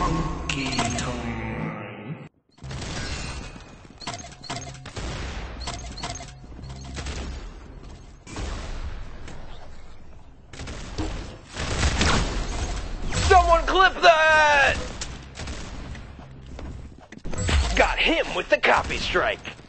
Monkey time. Someone clip that! Got him with the copy strike.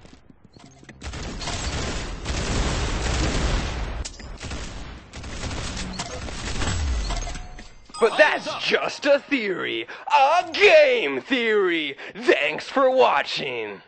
But that's just a theory. A game theory. Thanks for watching.